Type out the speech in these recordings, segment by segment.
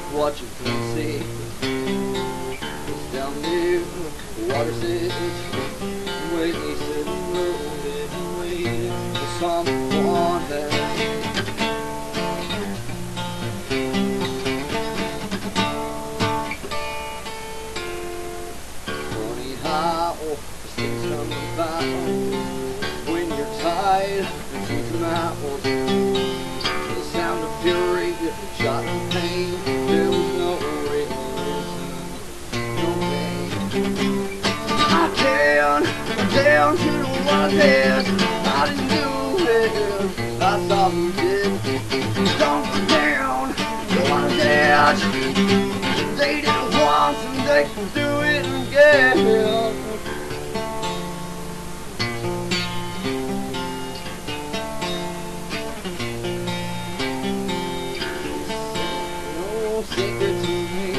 drink what you can see. It's down near the water's edge, waiting, sitting, waiting for someone else. Funny how thing's come about down to water's edge. I didn't do it, I saw who did. Don't down water's edge. They did it once and they can do it again. no secret to me.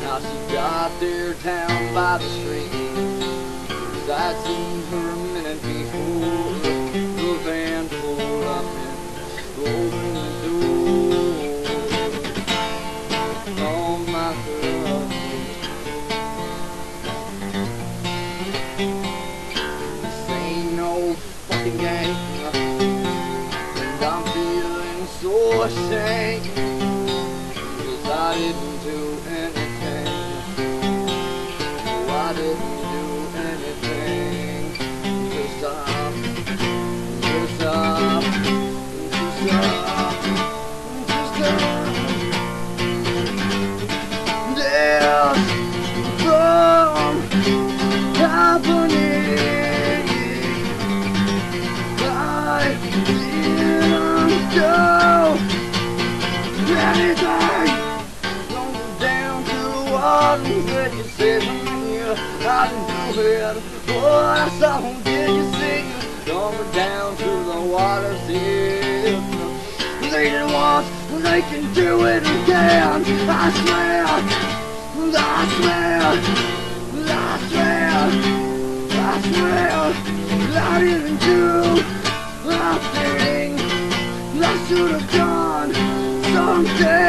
Now she got there down by the street. I'd seen her a minute before. The van pulled up and opened the door. Oh my God. This ain't no fucking game. And I'm feeling so ashamed Cause I didn't do anything water that you said to. I do it. What I saw, did you see? Don't down to the water's edge. They did once, they can do it again. I swear, I swear, I swear, I swear, I didn't do nothing. I should have done something.